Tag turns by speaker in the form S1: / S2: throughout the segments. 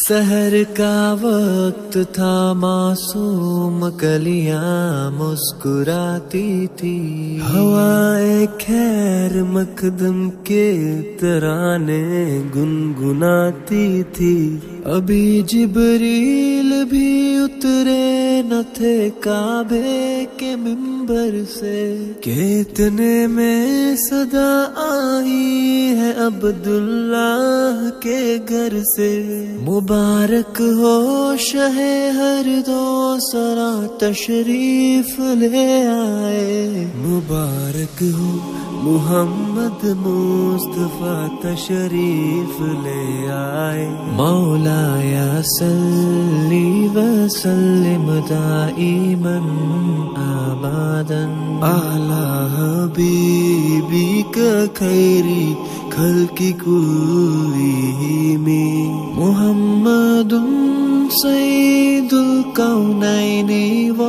S1: सहर का वक्त था मासूम कलियाँ मुस्कुराती थी। हवाए खैर मकदम के तराने गुनगुनाती थी। अभी जिबरील भी उतरे न थे काबे के मिंबर से। कितने में सदा आई है अब्दुल्लाह के घर से मुबारक हो शहे हर दो सरा तशरीफ़ ले आए। मुबारक हो मोहम्मद मुस्तफा तशरीफ ले आए। मौलाया सल्ली वसल्लिम दाईमन आबादन। आला हबीबी का खैरी खल की कुली में मोहम्मद सईदुल कौनैनि व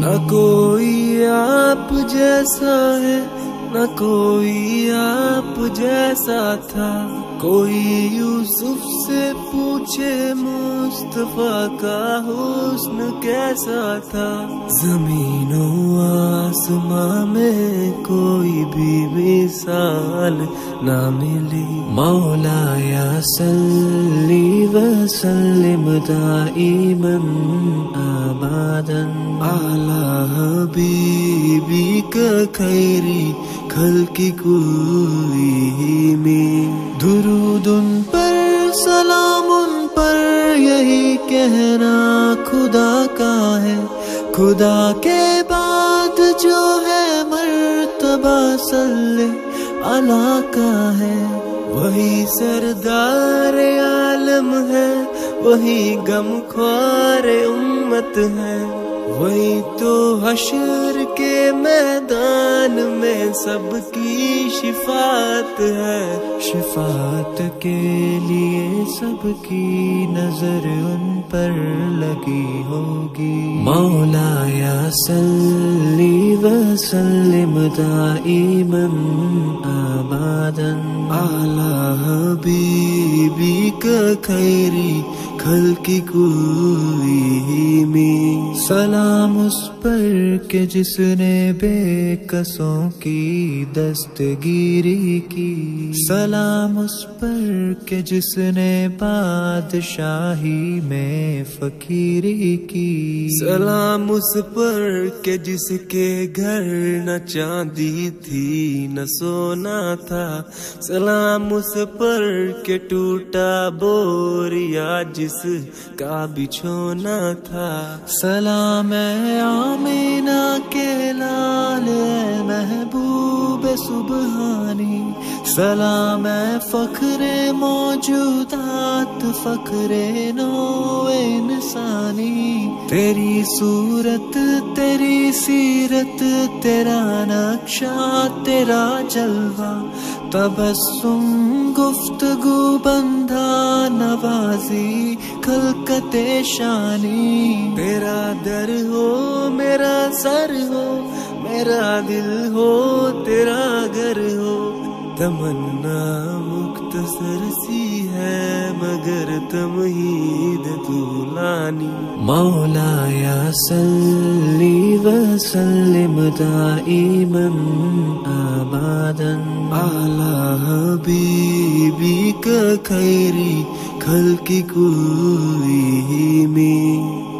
S1: न कोई आप जैसा है न कोई आप जैसा था। कोई यूसुफ से पूछे मुस्तफ़ा का हुस्न कैसा था? जमीनों आसमां में कोई भी मिसाल ना मिली। मौलाया सल्ली का खैरी खल की कुली में दुरूद उन पर सलाम उन पर यही कहना खुदा का है खुदा के बाद जो है मर्तबा सल्ले अला का है वही सरदार आलम है, वही गम ख्वार उम्मत है। वही तो हशर के मैदान में सबकी शिफात है। शिफात के लिए सबकी नज़र उन पर लगी होगी। मौलाया सल्ली दाईमन आबादन आला हबीबी का खैरी खल की सलाम उस पर के जिसने बेकसों की दस्तगीरी की सलाम उस पर के जिसने बादशाही में फकीरी की सलाम उस पर के जिसके घर न चांदी थी, न सोना था। सलाम उस पर के टूटा बोरिया जिस का बिछोना था। सलाम आमीना के लाल महबूब सुबहानी। सलाम फखरे मौजूदात फखरे नो इंसानी। तेरी सूरत, तेरी सीरत, तेरा नक्शा, तेरा जलवा। तबस्सुम, गुफ्तगु बंधा, नवाजी, खलकते शानी। तेरा दर हो, मेरा सर हो, मेरा दिल हो, तेरा तमन्ना मुख्तसर सी है मगर तमहीद तूलानी। मौलाया सल्ली वसल्लिम दाईमन आबादन। आला हबीबी का खैरी खल की कुली में